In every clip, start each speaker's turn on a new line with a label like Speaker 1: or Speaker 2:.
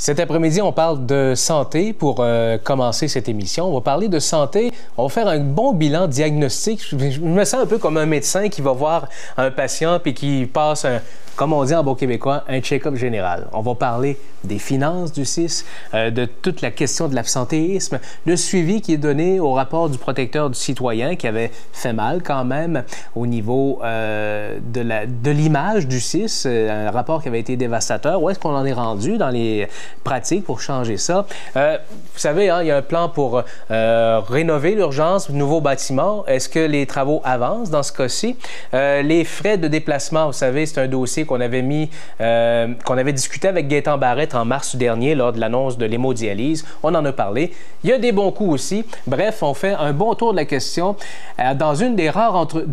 Speaker 1: Cet après-midi, on parle de santé pour euh, commencer cette émission. On va parler de santé. On va faire un bon bilan diagnostique. Je, me sens un peu comme un médecin qui va voir un patient puis qui passe un, comme on dit en bon québécois, un check-up général. On va parler des finances du CIS, euh, de toute la question de l'absentéisme, le suivi qui est donné au rapport du protecteur du citoyen qui avait fait mal quand même au niveau euh, de l'image du CIS, un rapport qui avait été dévastateur. Où est-ce qu'on en est rendu dans les pratiques pour changer ça? vous savez, hein, il y a un plan pour rénover l'urgence, nouveau bâtiment. Est-ce que les travaux avancent dans ce cas-ci? les frais de déplacement, vous savez, c'est un dossier qu'on avait mis, euh, qu'on avait discuté avec Gaétan Barrette en mars dernier lors de l'annonce de l'hémodialyse. On en a parlé. Il y a des bons coups aussi. Bref, on fait un bon tour de la question euh, dans une des rares entre,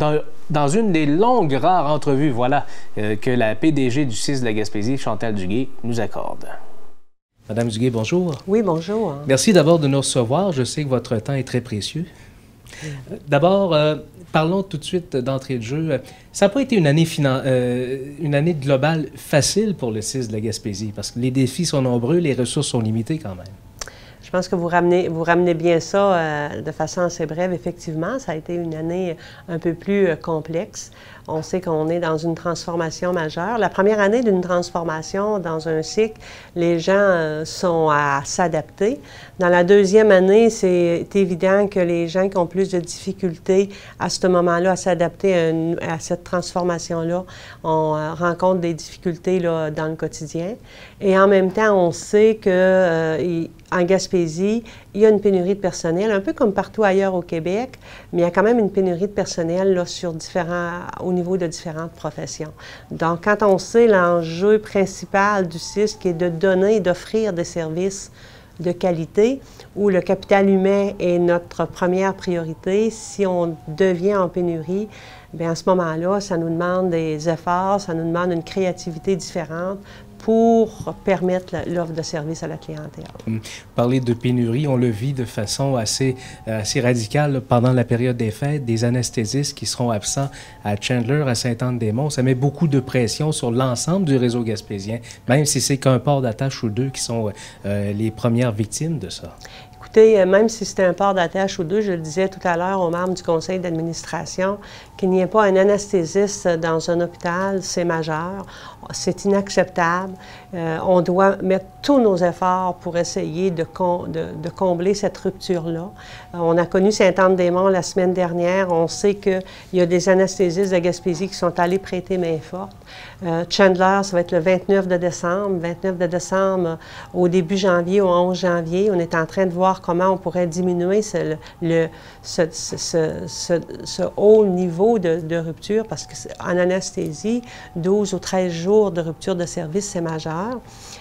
Speaker 1: dans, une des longues rares entrevues, voilà, euh, que la PDG du CIS de la Gaspésie, Chantal Duguay, nous accorde. Madame Duguay, bonjour.
Speaker 2: Oui, bonjour.
Speaker 1: Merci d'abord de nous recevoir. Je sais que votre temps est très précieux. D'abord, parlons tout de suite d'entrée de jeu. Ça n'a pas été une année, euh, une année globale facile pour le CIS de la Gaspésie, parce que les défis sont nombreux, les ressources sont limitées quand même.
Speaker 2: Je pense que vous ramenez, vous ramenez bien ça euh, de façon assez brève. Effectivement, ça a été une année un peu plus euh, complexe. On sait qu'on est dans une transformation majeure. La première année d'une transformation dans un cycle, les gens euh, sont à s'adapter. Dans la deuxième année, c'est évident que les gens qui ont plus de difficultés à ce moment-là à s'adapter à, cette transformation-là, on rencontre des difficultés là, dans le quotidien. Et en même temps, on sait que en Gaspésie, il y a une pénurie de personnel, un peu comme partout ailleurs au Québec, mais il y a quand même une pénurie de personnel là, sur différents, au niveau de différentes professions. Donc, quand on sait l'enjeu principal du CIS, qui est de donner et d'offrir des services de qualité, où le capital humain est notre première priorité, si on devient en pénurie, bien à ce moment-là, ça nous demande des efforts, ça nous demande une créativité différente pour permettre l'offre de service à la clientèle.
Speaker 1: Hum. Parler de pénurie, on le vit de façon assez, euh, assez radicale pendant la période des fêtes, des anesthésistes qui seront absents à Chandler, à Sainte-Anne-des-Monts. Ça met beaucoup de pression sur l'ensemble du réseau gaspésien, même si c'est qu'un port d'attache ou deux qui sont euh, les premières victimes de ça.
Speaker 2: Écoutez, même si c'était un port d'attache ou deux, je le disais tout à l'heure aux membres du conseil d'administration, qu'il n'y ait pas un anesthésiste dans un hôpital, c'est majeur c'est inacceptable. Euh, on doit mettre tous nos efforts pour essayer de, combler cette rupture-là. Euh, on a connu Saint-Anne-des-Monts la semaine dernière. On sait qu'il y a des anesthésistes de Gaspésie qui sont allés prêter main forte. Euh, Chandler, ça va être le 29 de décembre. 29 de décembre, au début janvier, au 11 janvier, on est en train de voir comment on pourrait diminuer ce, haut niveau de, de rupture parce qu'en anesthésie, 12 ou 13 jours, de rupture de service, c'est majeur.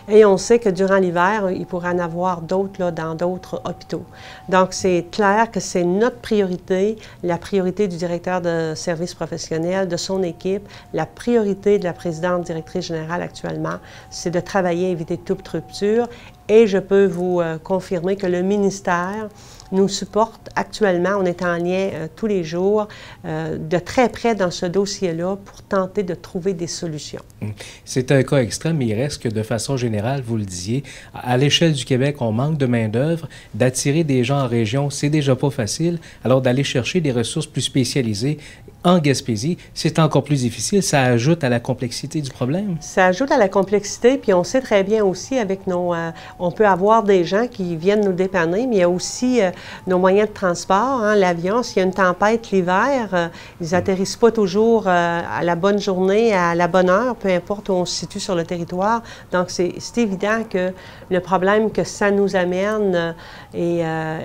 Speaker 2: Et on sait que durant l'hiver, il pourrait en avoir d'autres dans d'autres hôpitaux. Donc, c'est clair que c'est notre priorité, la priorité du directeur de services professionnels, de son équipe, la priorité de la présidente directrice générale actuellement, c'est de travailler à éviter toute rupture. Et je peux vous euh, confirmer que le ministère nous supporte actuellement. On est en lien euh, tous les jours euh, de très près dans ce dossier-là pour tenter de trouver des solutions.
Speaker 1: Hum. C'est un cas extrême, mais il reste que de façon générale, vous le disiez, à l'échelle du Québec, on manque de main-d'œuvre. D'attirer des gens en région, c'est déjà pas facile. Alors d'aller chercher des ressources plus spécialisées en Gaspésie, c'est encore plus difficile. Ça ajoute à la complexité du problème.
Speaker 2: Ça ajoute à la complexité, puis on sait très bien aussi avec nos... Euh, on peut avoir des gens qui viennent nous dépanner, mais il y a aussi euh, nos moyens de transport. Hein, L'avion, s'il y a une tempête l'hiver, euh, ils n'atterrissent pas toujours à la bonne journée, à la bonne heure, peu importe où on se situe sur le territoire. Donc, c'est évident que le problème que ça nous amène est,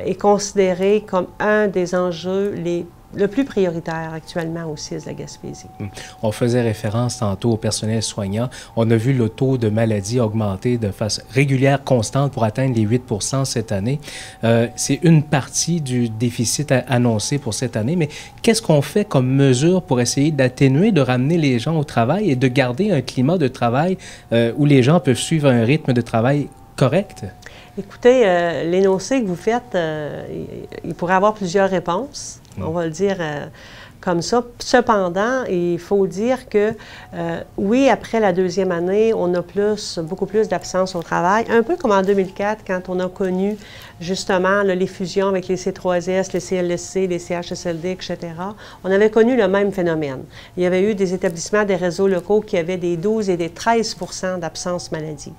Speaker 2: est considéré comme un des enjeux les le plus prioritaire actuellement aussi de la Gaspésie. Hum.
Speaker 1: On faisait référence tantôt au personnel soignant. On a vu le taux de maladie augmenter de façon régulière, constante pour atteindre les 8 cette année. Euh, c'est une partie du déficit annoncé pour cette année, mais qu'est-ce qu'on fait comme mesure pour essayer d'atténuer, de ramener les gens au travail et de garder un climat de travail euh, où les gens peuvent suivre un rythme de travail correct?
Speaker 2: Écoutez, euh, l'énoncé que vous faites, il pourrait avoir plusieurs réponses on va le dire, euh, comme ça. Cependant, il faut dire que euh, oui, après la deuxième année, on a plus, beaucoup plus d'absence au travail, un peu comme en 2004 quand on a connu justement les fusions avec les C3S, les CLSC, les CHSLD, etc. On avait connu le même phénomène. Il y avait eu des établissements, des réseaux locaux qui avaient des 12 et des 13% d'absence maladie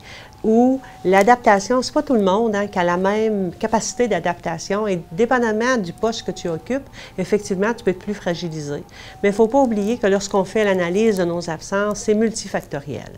Speaker 2: où l'adaptation, c'est pas tout le monde hein, qui a la même capacité d'adaptation et dépendamment du poste que tu occupes, effectivement, tu peux être plus fragilisé. Mais il ne faut pas oublier que lorsqu'on fait l'analyse de nos absences, c'est multifactoriel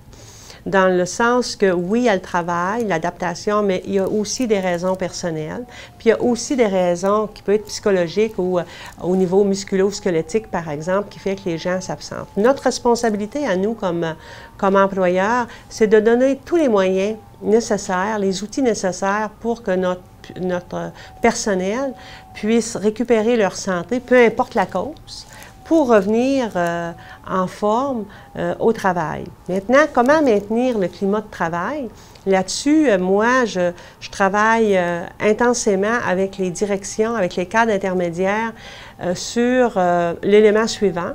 Speaker 2: dans le sens que oui, il y a le travail, l'adaptation, mais il y a aussi des raisons personnelles. Puis il y a aussi des raisons qui peuvent être psychologiques ou euh, au niveau musculo-squelettique, par exemple, qui fait que les gens s'absentent. Notre responsabilité à nous comme, comme employeurs, c'est de donner tous les moyens nécessaires, les outils nécessaires pour que notre notre personnel puisse récupérer leur santé, peu importe la cause, pour revenir euh, en forme euh, au travail. Maintenant, comment maintenir le climat de travail? Là-dessus, euh, moi, je, je travaille intensément avec les directions, avec les cadres intermédiaires sur l'élément suivant,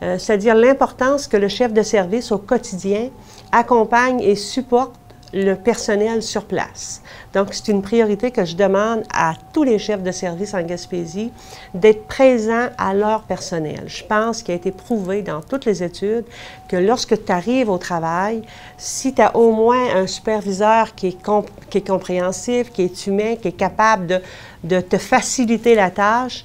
Speaker 2: c'est-à-dire l'importance que le chef de service au quotidien accompagne et supporte le personnel sur place. Donc, c'est une priorité que je demande à tous les chefs de service en Gaspésie d'être présents à leur personnel. Je pense qu'il a été prouvé dans toutes les études que lorsque tu arrives au travail, si tu as au moins un superviseur qui est, qui est compréhensif, qui est humain, qui est capable de, de te faciliter la tâche,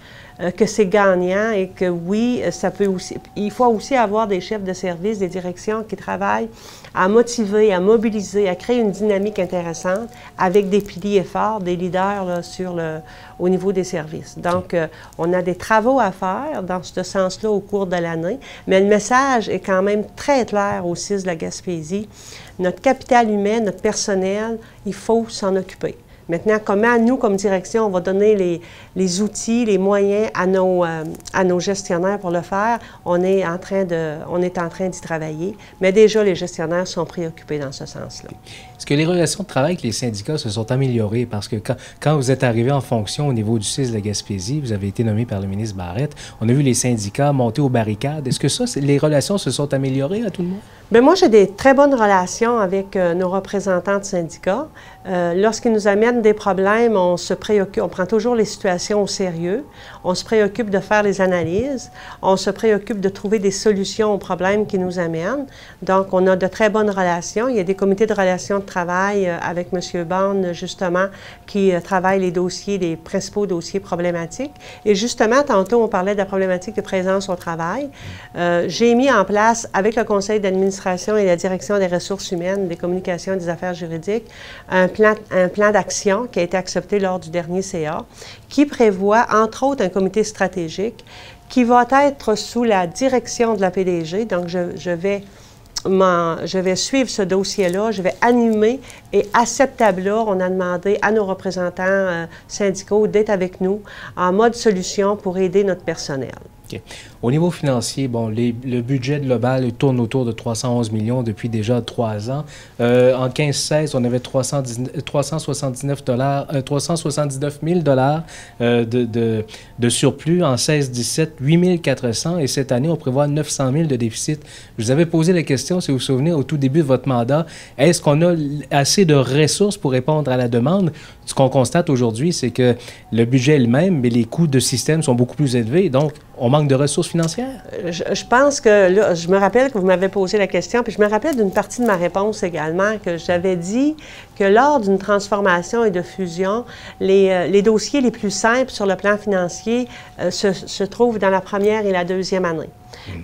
Speaker 2: que c'est gagnant et que oui, ça peut aussi. Il faut aussi avoir des chefs de service, des directions qui travaillent à motiver, à mobiliser, à créer une dynamique intéressante avec des piliers forts, des leaders sur le, au niveau des services. Donc, euh, on a des travaux à faire dans ce sens-là au cours de l'année, mais le message est quand même très clair au CIS de la Gaspésie. Notre capital humain, notre personnel, il faut s'en occuper. Maintenant, comment nous, comme direction, on va donner les, les outils, les moyens à nos, euh, à nos gestionnaires pour le faire, on est en train de, on est en train d'y travailler. Mais déjà, les gestionnaires sont préoccupés dans ce sens-là.
Speaker 1: Est-ce que les relations de travail avec les syndicats se sont améliorées? Parce que quand, quand vous êtes arrivé en fonction au niveau du CIS de la Gaspésie, vous avez été nommé par le ministre Barrette, on a vu les syndicats monter aux barricades. Est-ce que ça, les relations se sont améliorées à tout le monde?
Speaker 2: Bien, moi, j'ai des très bonnes relations avec euh, nos représentants de syndicats. Euh, lorsqu'ils nous amènent des problèmes, on se préoccupe, on prend toujours les situations au sérieux, on se préoccupe de faire les analyses, on se préoccupe de trouver des solutions aux problèmes qui nous amènent. Donc, on a de très bonnes relations. Il y a des comités de relations de travail euh, avec M. Bond, justement, qui travaillent les dossiers, les principaux dossiers problématiques. Et justement, tantôt, on parlait de la problématique de présence au travail. J'ai mis en place, avec le conseil d'administration, et la direction des ressources humaines, des communications et des affaires juridiques, un plan, d'action qui a été accepté lors du dernier CA, qui prévoit, entre autres, un comité stratégique qui va être sous la direction de la PDG. Donc, je, vais suivre ce dossier-là, je vais animer et à cette table-là, on a demandé à nos représentants euh, syndicaux d'être avec nous en mode solution pour aider notre personnel.
Speaker 1: Au niveau financier, bon, le budget global tourne autour de 311 millions depuis déjà trois ans. Euh, en 15-16, on avait 379 dollars, 379 000 dollars euh, de, de, surplus. En 16-17, 8 400 et cette année, on prévoit 900 000 de déficit. Je vous avais posé la question, si vous vous souvenez, au tout début de votre mandat, est-ce qu'on a assez de ressources pour répondre à la demande? Ce qu'on constate aujourd'hui, c'est que le budget est le même, mais les coûts de système sont beaucoup plus élevés. Donc, on manque de ressources
Speaker 2: Euh, je, pense que là, je me rappelle que vous m'avez posé la question, puis je me rappelle d'une partie de ma réponse également, que j'avais dit que lors d'une transformation et de fusion, les, euh, les, dossiers les plus simples sur le plan financier euh, se, se trouvent dans la première et la deuxième année.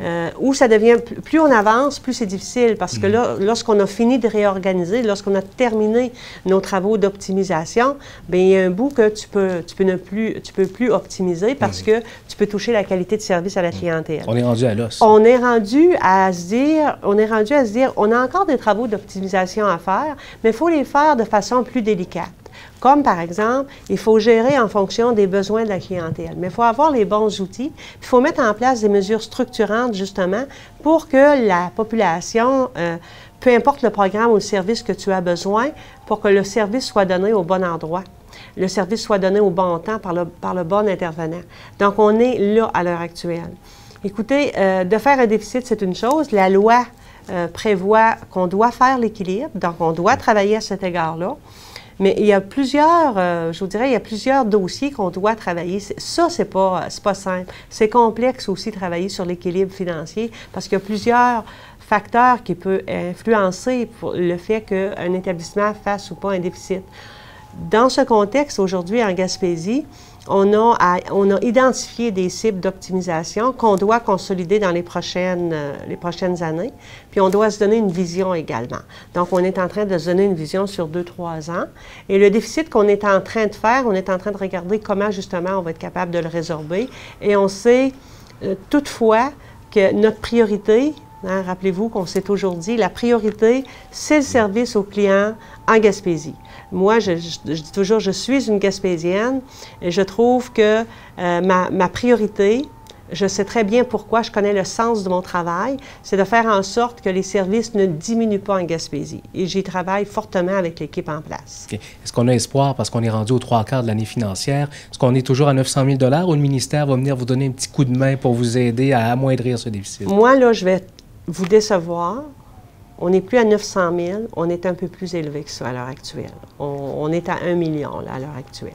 Speaker 2: Euh, où ça devient, plus on avance, plus c'est difficile parce que là, lorsqu'on a fini de réorganiser, lorsqu'on a terminé nos travaux d'optimisation, bien, il y a un bout que tu peux, tu peux ne plus, tu peux plus optimiser parce que tu peux toucher la qualité de service à la clientèle.
Speaker 1: On est rendu à l'os.
Speaker 2: On est rendu à se dire, on est rendu à se dire, on a encore des travaux d'optimisation à faire, mais il faut les faire de façon plus délicate. Comme par exemple, il faut gérer en fonction des besoins de la clientèle. Mais il faut avoir les bons outils. Il faut mettre en place des mesures structurantes justement pour que la population, euh, peu importe le programme ou le service que tu as besoin, pour que le service soit donné au bon endroit le service soit donné au bon temps par le, par le bon intervenant. Donc, on est là à l'heure actuelle. Écoutez, euh, de faire un déficit, c'est une chose. La loi euh, prévoit qu'on doit faire l'équilibre, donc on doit travailler à cet égard-là. Mais il y a plusieurs, euh, je vous dirais, il y a plusieurs dossiers qu'on doit travailler. Ça, c'est pas, pas simple. C'est complexe aussi travailler sur l'équilibre financier parce qu'il y a plusieurs facteurs qui peuvent influencer le fait qu'un établissement fasse ou pas un déficit. Dans ce contexte, aujourd'hui, en Gaspésie, on a, identifié des cibles d'optimisation qu'on doit consolider dans les prochaines, euh, les prochaines années, puis on doit se donner une vision également. Donc, on est en train de se donner une vision sur deux, trois ans. Et le déficit qu'on est en train de faire, on est en train de regarder comment justement on va être capable de le résorber. Et on sait euh, toutefois que notre priorité, hein, rappelez-vous qu'on sait aujourd'hui, la priorité, c'est le service aux clients en Gaspésie. Moi, je, dis toujours, je suis une Gaspésienne et je trouve que euh, ma, priorité, je sais très bien pourquoi, je connais le sens de mon travail, c'est de faire en sorte que les services ne diminuent pas en Gaspésie. Et j'y travaille fortement avec l'équipe en place.
Speaker 1: Est-ce qu'on a espoir, parce qu'on est rendu aux trois quarts de l'année financière, est-ce qu'on est toujours à 900 000 ou le ministère va venir vous donner un petit coup de main pour vous aider à amoindrir ce déficit?
Speaker 2: Moi, là, je vais vous décevoir. On n'est plus à 900 000, on est un peu plus élevé que ça à l'heure actuelle. On, est à 1 million à l'heure actuelle.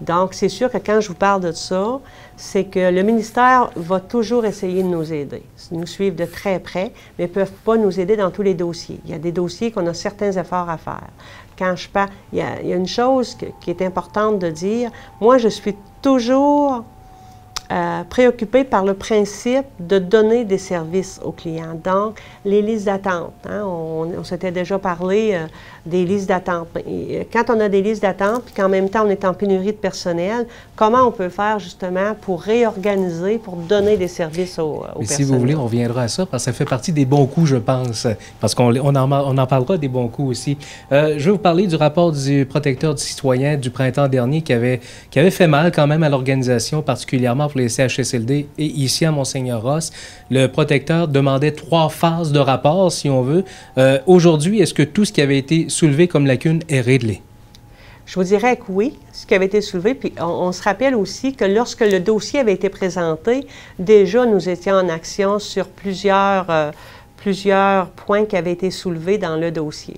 Speaker 2: Donc, c'est sûr que quand je vous parle de ça, c'est que le ministère va toujours essayer de nous aider, nous suivre de très près, mais ne peuvent pas nous aider dans tous les dossiers. Il y a des dossiers qu'on a certains efforts à faire. Quand je parle, il y a, une chose qui est importante de dire, moi, je suis toujours euh, préoccupé par le principe de donner des services aux clients. Donc, les listes d'attente. Hein, on, s'était déjà parlé euh, des listes d'attente. Euh, quand on a des listes d'attente, puis qu'en même temps on est en pénurie de personnel, comment on peut faire justement pour réorganiser, pour donner des services aux, aux
Speaker 1: Mais Si vous voulez, on reviendra à ça, parce que ça fait partie des bons coups, je pense, parce qu'on on en, on en, parlera des bons coups aussi. je vais vous parler du rapport du protecteur du citoyen du printemps dernier qui avait, qui avait fait mal quand même à l'organisation, particulièrement pour les CHSLD et ici à Monseigneur Ross. Le protecteur demandait trois phases de rapport, si on veut. Euh, aujourd'hui, est-ce que tout ce qui avait été soulevé comme lacune est réglé?
Speaker 2: Je vous dirais que oui, ce qui avait été soulevé. Puis on, se rappelle aussi que lorsque le dossier avait été présenté, déjà nous étions en action sur plusieurs, euh, plusieurs points qui avaient été soulevés dans le dossier.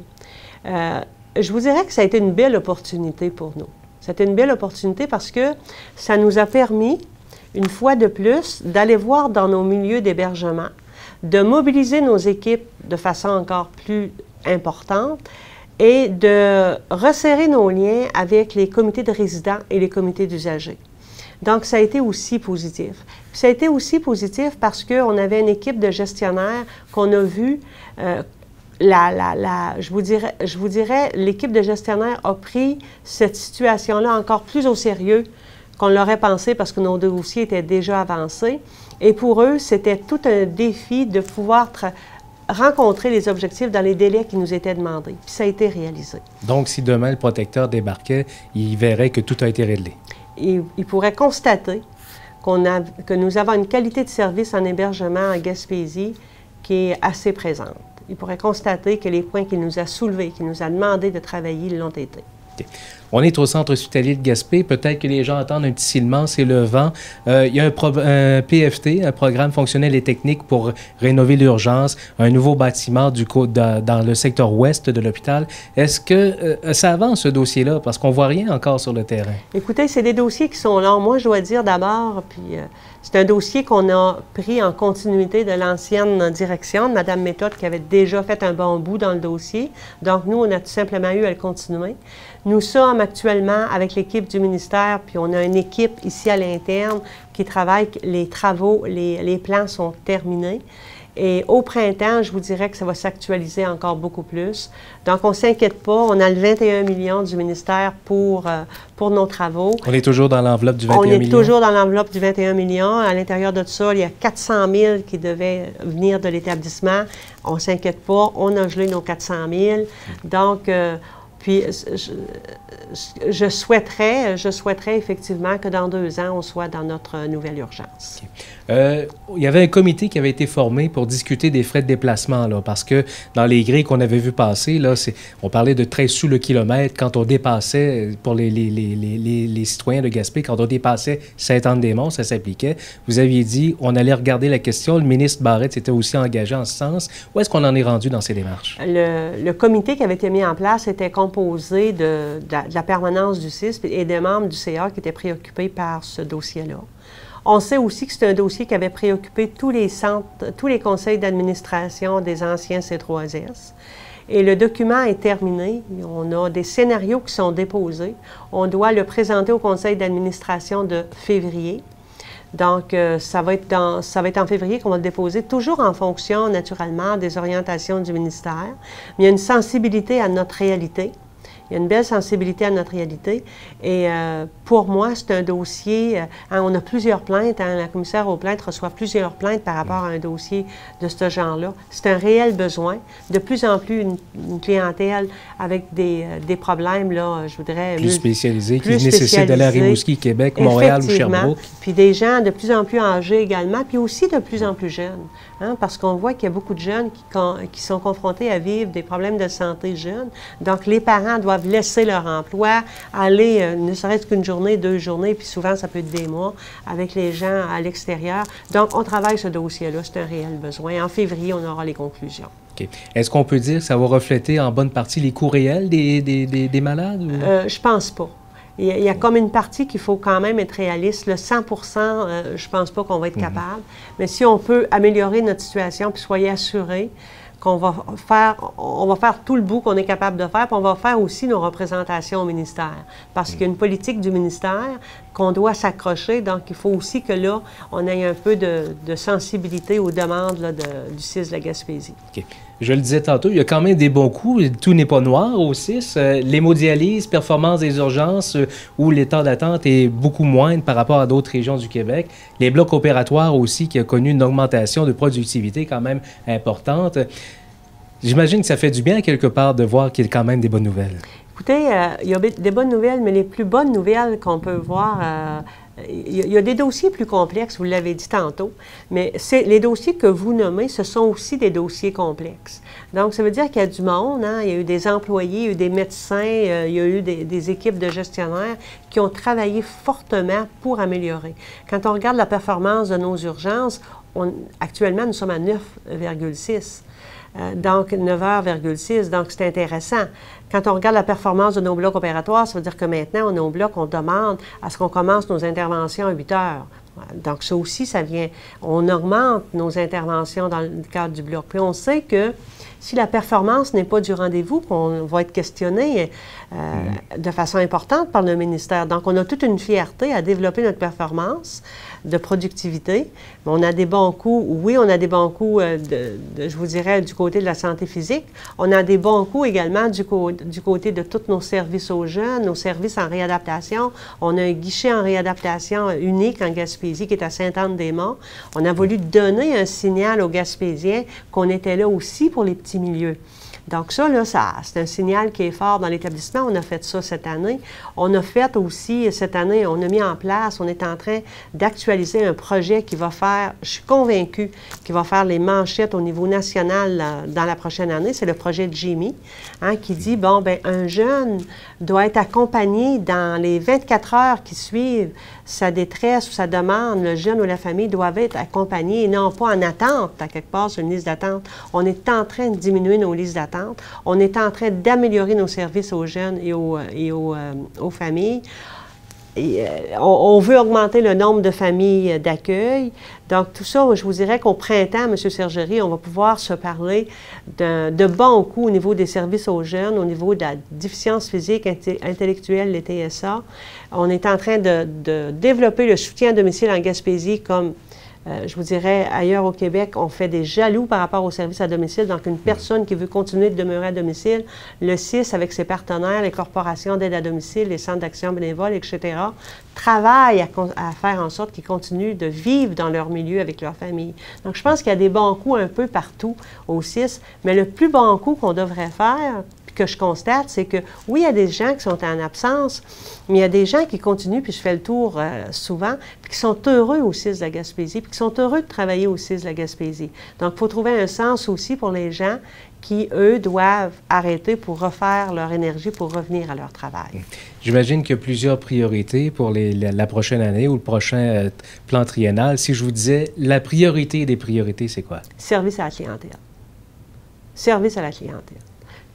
Speaker 2: Euh, je vous dirais que ça a été une belle opportunité pour nous. C'était une belle opportunité parce que ça nous a permis une fois de plus, d'aller voir dans nos milieux d'hébergement, de mobiliser nos équipes de façon encore plus importante et de resserrer nos liens avec les comités de résidents et les comités d'usagers. Donc, ça a été aussi positif. ça a été aussi positif parce qu'on avait une équipe de gestionnaires qu'on a vu, euh, la, la, la, je vous dirais, je vous dirais l'équipe de gestionnaires a pris cette situation-là encore plus au sérieux qu'on l'aurait pensé parce que nos dossiers étaient déjà avancés. Et pour eux, c'était tout un défi de pouvoir rencontrer les objectifs dans les délais qui nous étaient demandés. Puis ça a été réalisé.
Speaker 1: Donc, si demain le protecteur débarquait, il verrait que tout a été réglé.
Speaker 2: Il, il pourrait constater a, que nous avons une qualité de service en hébergement en Gaspésie qui est assez présente. Il pourrait constater que les points qu'il nous a soulevés, qu'il nous a demandé de travailler, l'ont été.
Speaker 1: On est au centre hospitalier de Gaspé. Peut-être que les gens entendent un petit silement, c'est le vent. Euh, il y a un, PFT, un programme fonctionnel et technique pour rénover l'urgence, un nouveau bâtiment du dans, le secteur ouest de l'hôpital. Est-ce que euh, ça avance ce dossier-là? Parce qu'on voit rien encore sur le terrain.
Speaker 2: Écoutez, c'est des dossiers qui sont là. Moi, je dois dire d'abord, puis euh, c'est un dossier qu'on a pris en continuité de l'ancienne direction, Mme Méthode, qui avait déjà fait un bon bout dans le dossier. Donc, nous, on a tout simplement eu à le continuer. Nous sommes actuellement avec l'équipe du ministère, puis on a une équipe ici à l'interne qui travaille, les travaux, les, les plans sont terminés. Et au printemps, je vous dirais que ça va s'actualiser encore beaucoup plus. Donc, on ne s'inquiète pas. On a le 21 millions du ministère pour, euh, pour nos travaux.
Speaker 1: On est toujours dans l'enveloppe du 21
Speaker 2: millions?
Speaker 1: On
Speaker 2: est toujours dans l'enveloppe du 21 millions. À l'intérieur de ça, il y a 400 000 qui devaient venir de l'établissement. On ne s'inquiète pas. On a gelé nos 400 000. Donc, euh, Puis je, souhaiterais, je souhaiterais effectivement que dans deux ans, on soit dans notre nouvelle urgence.
Speaker 1: Euh, il y avait un comité qui avait été formé pour discuter des frais de déplacement, là, parce que dans les grilles qu'on avait vu passer, là, on parlait de 13 sous le kilomètre quand on dépassait, pour les, les, les, les citoyens de Gaspé, quand on dépassait Saint-Anne-des-Monts, ça s'appliquait. Vous aviez dit, on allait regarder la question. Le ministre Barrett s'était aussi engagé en ce sens. Où est-ce qu'on en est rendu dans ces démarches?
Speaker 2: Le, le, comité qui avait été mis en place était de, de, la, permanence du CISP et des membres du CA qui étaient préoccupés par ce dossier-là. On sait aussi que c'est un dossier qui avait préoccupé tous les centres, tous les conseils d'administration des anciens C3S. Et le document est terminé. On a des scénarios qui sont déposés. On doit le présenter au conseil d'administration de février. Donc, euh, ça, va être ça va être en février qu'on va le déposer, toujours en fonction, naturellement, des orientations du ministère. Mais il y a une sensibilité à notre réalité. Il y a une belle sensibilité à notre réalité. Et euh, pour moi, c'est un dossier. Euh, hein, on a plusieurs plaintes. Hein, la commissaire aux plaintes reçoit plusieurs plaintes par rapport à un dossier de ce genre-là. C'est un réel besoin. De plus en plus, une, clientèle avec des, euh, des, problèmes, là, je voudrais.
Speaker 1: Plus spécialisés, qui nécessitent d'aller à Rimouski, Québec, Montréal ou Sherbrooke.
Speaker 2: Puis des gens de plus en plus âgés également, puis aussi de plus en plus jeunes. Hein, parce qu'on voit qu'il y a beaucoup de jeunes qui, qui sont confrontés à vivre des problèmes de santé jeunes. Donc, les parents doivent laisser leur emploi, aller euh, ne serait-ce qu'une journée, deux journées, puis souvent ça peut être des mois, avec les gens à l'extérieur. Donc, on travaille ce dossier-là, c'est un réel besoin. En février, on aura les conclusions.
Speaker 1: Est-ce qu'on peut dire que ça va refléter en bonne partie les coûts réels des, des, des, malades? Ou?
Speaker 2: Euh, je pense pas. Il y, a, comme une partie qu'il faut quand même être réaliste. Le 100 euh, je pense pas qu'on va être mhm. capable. Mais si on peut améliorer notre situation, puis soyez assurés qu'on va faire, on va faire tout le bout qu'on est capable de faire, puis on va faire aussi nos représentations au ministère. Parce qu'il y a une politique du ministère qu'on doit s'accrocher, donc il faut aussi que là, on ait un peu de, sensibilité aux demandes du CIS de la Gaspésie.
Speaker 1: Je le disais tantôt, il y a quand même des bons coups. Tout n'est pas noir au CIS. Euh, l'hémodialyse, performance des urgences, euh, où l'état d'attente est beaucoup moindre par rapport à d'autres régions du Québec. Les blocs opératoires aussi, qui ont connu une augmentation de productivité quand même importante. J'imagine que ça fait du bien quelque part de voir qu'il y a quand même des bonnes nouvelles.
Speaker 2: Écoutez, euh, il y a des bonnes nouvelles, mais les plus bonnes nouvelles qu'on peut voir, euh, il y, a des dossiers plus complexes, vous l'avez dit tantôt, mais les dossiers que vous nommez, ce sont aussi des dossiers complexes. Donc, ça veut dire qu'il y a du monde, hein, il y a eu des employés, il y a eu des médecins, euh, il y a eu des, équipes de gestionnaires qui ont travaillé fortement pour améliorer. Quand on regarde la performance de nos urgences, actuellement, nous sommes à 9,6. Euh, donc 9h,6. Donc, c'est intéressant. Quand on regarde la performance de nos blocs opératoires, ça veut dire que maintenant, nos blocs, on demande à ce qu'on commence nos interventions à 8 heures. Donc, ça aussi, ça vient. On augmente nos interventions dans le cadre du bloc. Puis, on sait que si la performance n'est pas du rendez-vous, on va être questionné euh, mm. de façon importante par le ministère. Donc, on a toute une fierté à développer notre performance de productivité. On a des bons coups, oui, on a des bons coups, euh, je vous dirais, du côté de la santé physique. On a des bons coups également du, du côté de tous nos services aux jeunes, nos services en réadaptation. On a un guichet en réadaptation unique en Gaspésie qui est à Sainte-Anne-des-Monts. On a voulu donner un signal aux Gaspésiens qu'on était là aussi pour les petits milieu. Donc ça, là, c'est un signal qui est fort dans l'établissement. On a fait ça cette année. On a fait aussi, cette année, on a mis en place, on est en train d'actualiser un projet qui va faire, je suis convaincue, qui va faire les manchettes au niveau national dans la prochaine année. C'est le projet de Jimmy, hein, qui dit, bon, ben un jeune doit être accompagné dans les 24 heures qui suivent sa détresse ou sa demande. Le jeune ou la famille doivent être accompagnés et non pas en attente, à quelque part sur une liste d'attente. On est en train de diminuer nos listes d'attente on est en train d'améliorer nos services aux jeunes et aux, et aux, euh, familles. Euh, on, veut augmenter le nombre de familles d'accueil. Donc, tout ça, je vous dirais qu'au printemps, M. Sergerie, on va pouvoir se parler de, bons coups au niveau des services aux jeunes, au niveau de la déficience physique, intellectuelle, les TSA. On est en train de développer le soutien à domicile en Gaspésie comme euh, je vous dirais, ailleurs au Québec, on fait des jaloux par rapport au service à domicile. Donc, une personne qui veut continuer de demeurer à domicile, le CIS, avec ses partenaires, les corporations d'aide à domicile, les centres d'action bénévole, etc., travaille à, faire en sorte qu'ils continuent de vivre dans leur milieu avec leur famille. Donc, je pense qu'il y a des bons coups un peu partout au CIS, mais le plus bon coup qu'on devrait faire, que je constate, c'est que oui, il y a des gens qui sont en absence, mais il y a des gens qui continuent, puis je fais le tour euh, souvent, puis qui sont heureux au CIS de la Gaspésie, puis qui sont heureux de travailler au CIS de la Gaspésie. Donc, il faut trouver un sens aussi pour les gens qui, eux, doivent arrêter pour refaire leur énergie pour revenir à leur travail.
Speaker 1: J'imagine qu'il y a plusieurs priorités pour la, prochaine année ou le prochain euh, plan triennal. Si je vous disais la priorité des priorités, c'est quoi?
Speaker 2: Service à la clientèle. Service à la clientèle.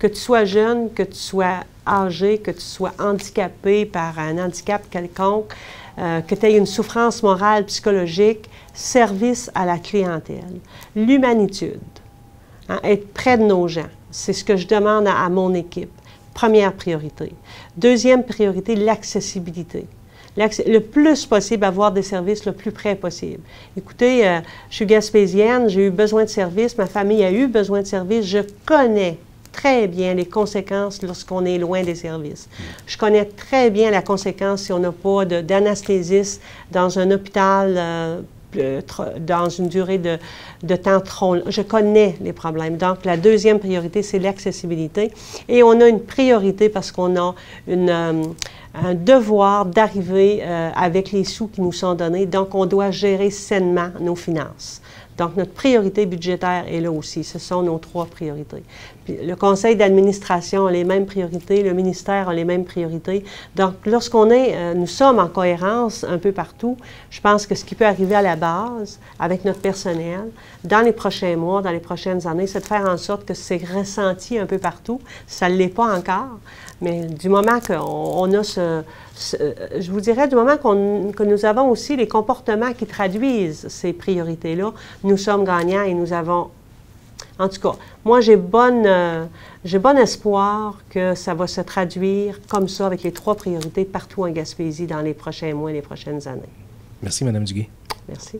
Speaker 2: Que tu sois jeune, que tu sois âgé, que tu sois handicapé par un handicap quelconque, euh, que tu aies une souffrance morale, psychologique, service à la clientèle. L'humanitude. Hein, être près de nos gens. C'est ce que je demande à, mon équipe. Première priorité. Deuxième priorité, l'accessibilité le plus possible avoir des services le plus près possible. Écoutez, euh, je suis gaspésienne, j'ai eu besoin de services, ma famille a eu besoin de services, je connais très bien les conséquences lorsqu'on est loin des services. Je connais très bien la conséquence si on n'a pas d'anesthésiste dans un hôpital euh, dans une durée de, temps trop. Je connais les problèmes. Donc, la deuxième priorité, c'est l'accessibilité. Et on a une priorité parce qu'on a une, euh, un devoir d'arriver euh, avec les sous qui nous sont donnés. Donc, on doit gérer sainement nos finances. Donc, notre priorité budgétaire est là aussi. Ce sont nos trois priorités. Le conseil d'administration a les mêmes priorités, le ministère a les mêmes priorités. Donc, lorsqu'on est, euh, nous sommes en cohérence un peu partout, je pense que ce qui peut arriver à la base avec notre personnel dans les prochains mois, dans les prochaines années, c'est de faire en sorte que c'est ressenti un peu partout. Ça ne l'est pas encore, mais du moment qu'on a ce, je vous dirais, du moment que nous avons aussi les comportements qui traduisent ces priorités-là, nous sommes gagnants et nous avons, en tout cas, moi j'ai bonne, euh, j'ai bon espoir que ça va se traduire comme ça avec les trois priorités partout en Gaspésie dans les prochains mois et les prochaines années.
Speaker 1: Merci, Madame Duguay.
Speaker 2: Merci.